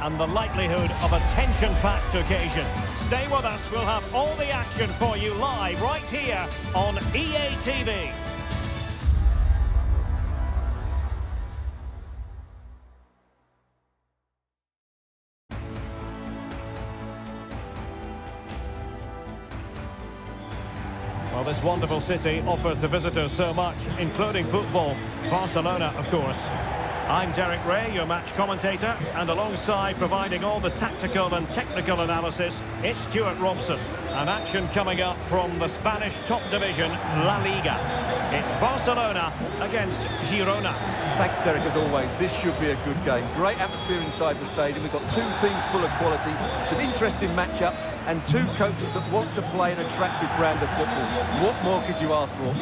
and the likelihood of a tension-packed occasion. Stay with us, we'll have all the action for you live right here on EA TV. Well, this wonderful city offers the visitors so much, including football. Barcelona, of course. I'm Derek Ray, your match commentator, and alongside providing all the tactical and technical analysis, it's Stuart Robson. An action coming up from the Spanish top division, La Liga. It's Barcelona against Girona. Thanks, Derek, as always. This should be a good game. Great atmosphere inside the stadium. We've got two teams full of quality, some interesting matchups, and two coaches that want to play an attractive brand of football. What more could you ask for?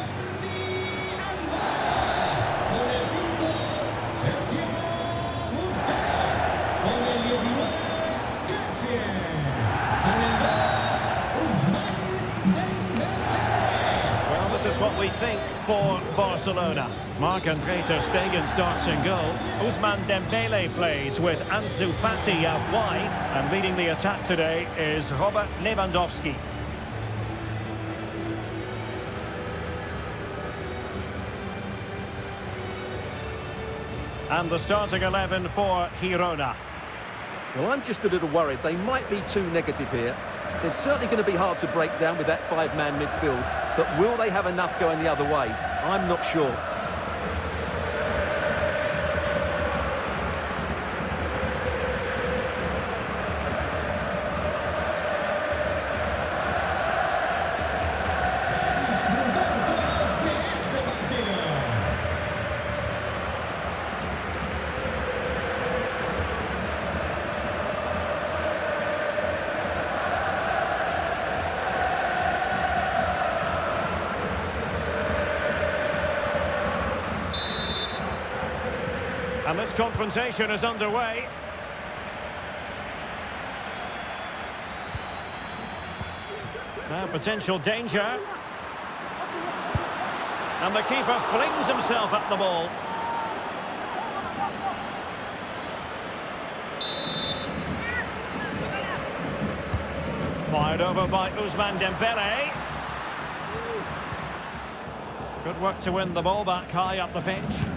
For Barcelona. Marc-Andre Ter Stegen starts in goal. Ousmane Dembele plays with Ansu Fati out wide. And leading the attack today is Robert Lewandowski. And the starting 11 for Girona. Well, I'm just a little worried. They might be too negative here. They're certainly going to be hard to break down with that five-man midfield. But will they have enough going the other way? I'm not sure. And this confrontation is underway. Now potential danger. And the keeper flings himself at the ball. Fired over by Ousmane Dembele. Good work to win the ball back high up the pitch.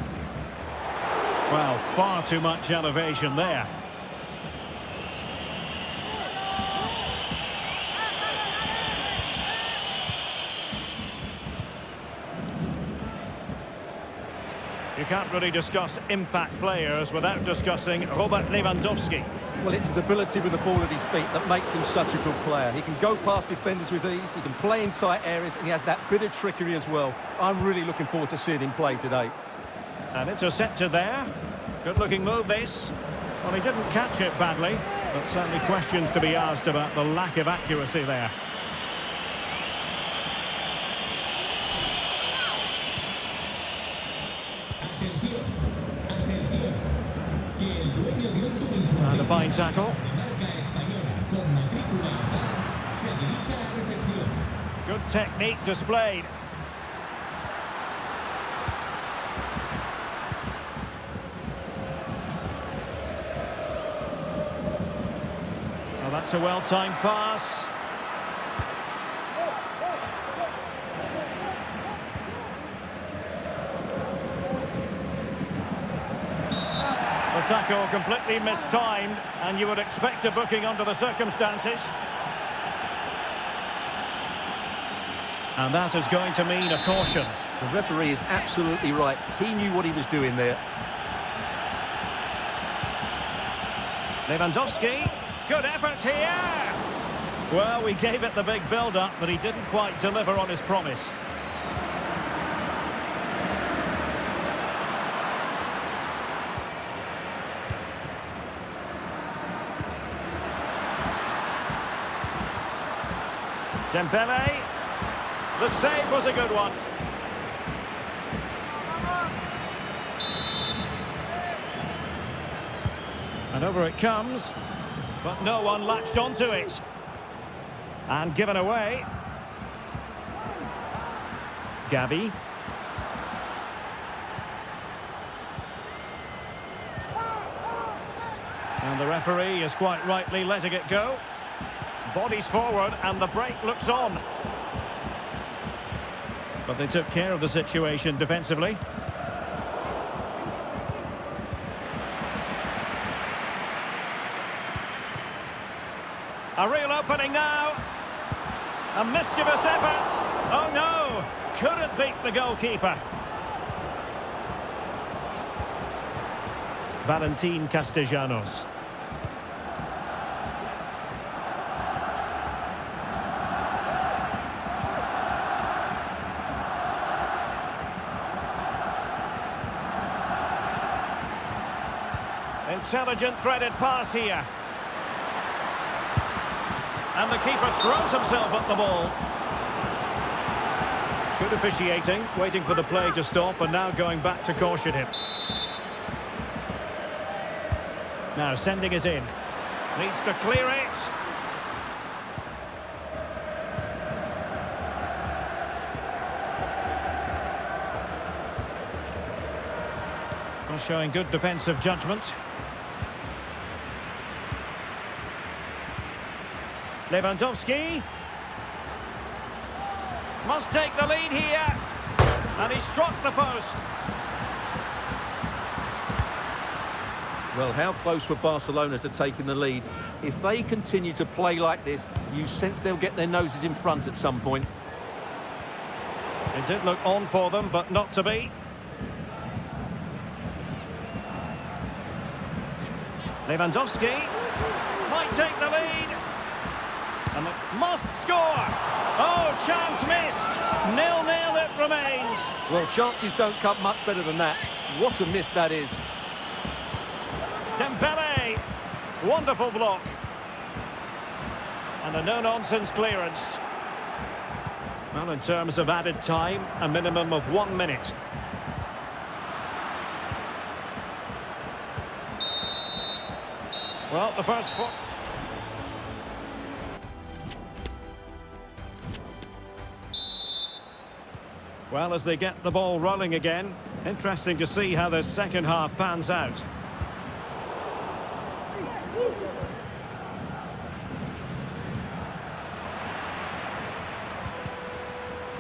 Well, far too much elevation there. You can't really discuss impact players without discussing Robert Lewandowski. Well, it's his ability with the ball at his feet that makes him such a good player. He can go past defenders with ease, he can play in tight areas, and he has that bit of trickery as well. I'm really looking forward to seeing him play today. And intercepted there. Good-looking move, this. Well, he didn't catch it badly, but certainly questions to be asked about the lack of accuracy there. And a fine tackle. Good technique displayed. That's a well-timed pass. The tackle completely mistimed, and you would expect a booking under the circumstances. And that is going to mean a caution. The referee is absolutely right. He knew what he was doing there. Lewandowski, good effort here! Well, we gave it the big build-up, but he didn't quite deliver on his promise. Dembele. The save was a good one. And over it comes, but no one latched onto it. And given away. Gavi. And the referee is quite rightly letting it go. Bodies forward and the break looks on. But they took care of the situation defensively. A real opening now. A mischievous effort. Oh no! Couldn't beat the goalkeeper. Valentin Castellanos. Intelligent threaded pass here. And the keeper throws himself at the ball. Good officiating, waiting for the play to stop and now going back to caution him. Now sending it in. Needs to clear it. Showing good defensive judgment. Lewandowski. Must take the lead here. And he struck the post. Well, how close were Barcelona to taking the lead? If they continue to play like this, you sense they'll get their noses in front at some point. It did look on for them, but not to be. Lewandowski might take the lead. And it must score. Oh, chance missed. Nil-nil it remains. Well, chances don't come much better than that. What a miss that is. Dembele. Wonderful block. And a no-nonsense clearance. Well, in terms of added time, a minimum of one minute. Well, the first Well, as they get the ball rolling again, interesting to see how the second half pans out.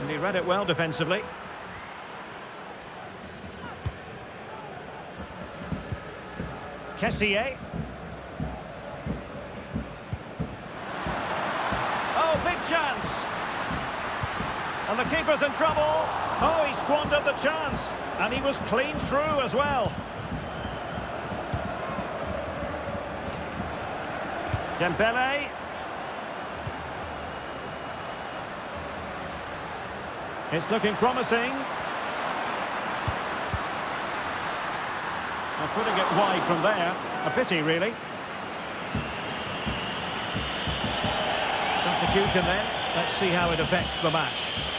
And he read it well defensively. Kessié. Oh, big chance. And the keeper's in trouble. Oh, he squandered the chance. And he was clean through as well. Dembele. It's looking promising. Well, putting it wide from there. A pity, really. Substitution then. Let's see how it affects the match.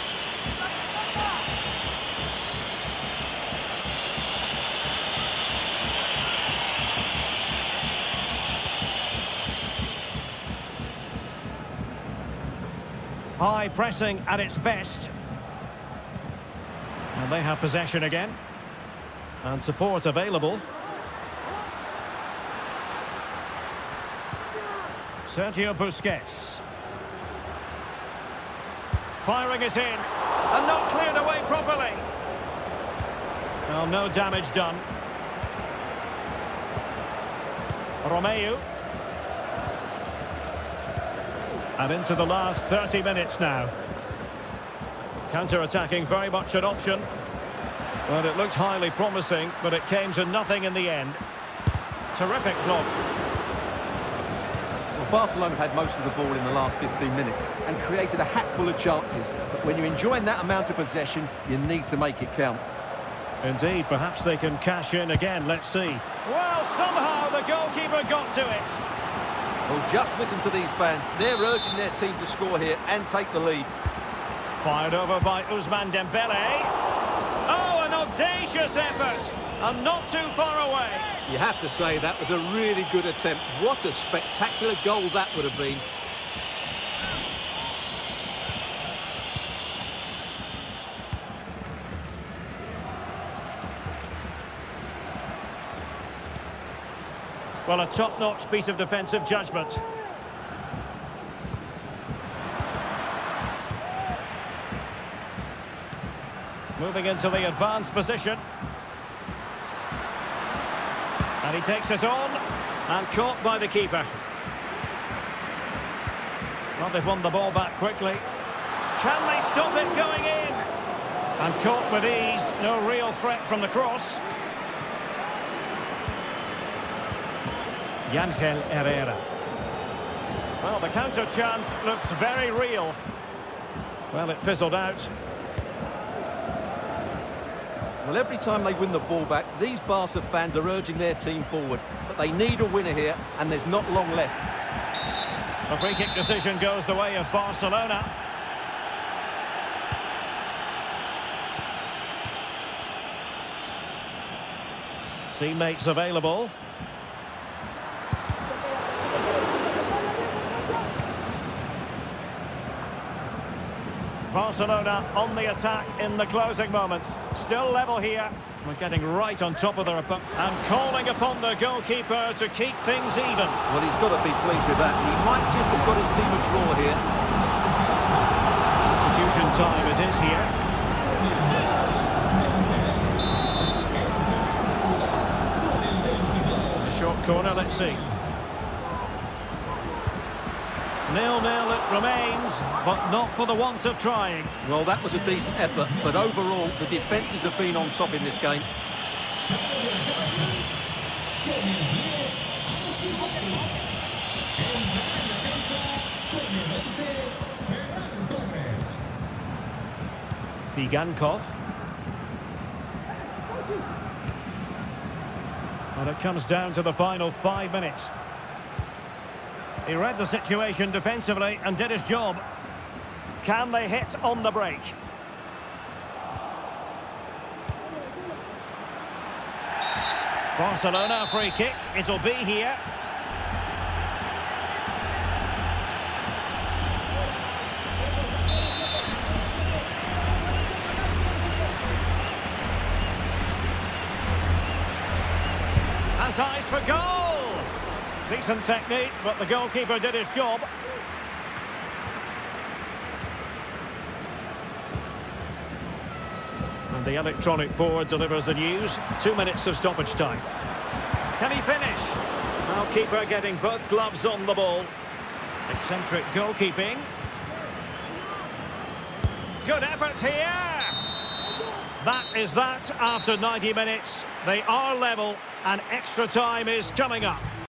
High pressing at its best. And they have possession again. And support available. Sergio Busquets. Firing it in. And not cleared away properly. Well, no damage done. Romeu. And into the last 30 minutes now. Counter-attacking very much an option. Well, it looked highly promising, but it came to nothing in the end. Terrific block. Well, Barcelona have had most of the ball in the last 15 minutes and created a hatful of chances. But when you're enjoying that amount of possession, you need to make it count. Indeed, perhaps they can cash in again. Let's see. Well, somehow the goalkeeper got to it. Well, just listen to these fans. They're urging their team to score here and take the lead. Fired over by Ousmane Dembele. Oh, an audacious effort. And not too far away. You have to say that was a really good attempt. What a spectacular goal that would have been. Well, a top-notch piece of defensive judgment. Moving into the advanced position. And he takes it on. And caught by the keeper. Well, they've won the ball back quickly. Can they stop it going in? And caught with ease. No real threat from the cross. Yangel Herrera. Well, the counter chance looks very real. Well, it fizzled out. Well, every time they win the ball back, these Barca fans are urging their team forward. But they need a winner here, and there's not long left. A free kick decision goes the way of Barcelona. Teammates available. Barcelona on the attack in the closing moments. Still level here. We're getting right on top of their opponent. And calling upon the goalkeeper to keep things even. Well, he's got to be pleased with that. He might just have got his team a draw here. Substitution time it is here. Short corner, let's see. Nil-nil it remains, but not for the want of trying. Well, that was a decent effort, but overall, the defences have been on top in this game. Tsygankov. And it comes down to the final five minutes. He read the situation defensively and did his job. Can they hit on the break? Barcelona free kick. It'll be here. Has eyes for goal. Decent technique, but the goalkeeper did his job. And the electronic board delivers the news. Two minutes of stoppage time. Can he finish? Now keeper getting both gloves on the ball. Eccentric goalkeeping. Good effort here. That is that after 90 minutes. They are level and extra time is coming up.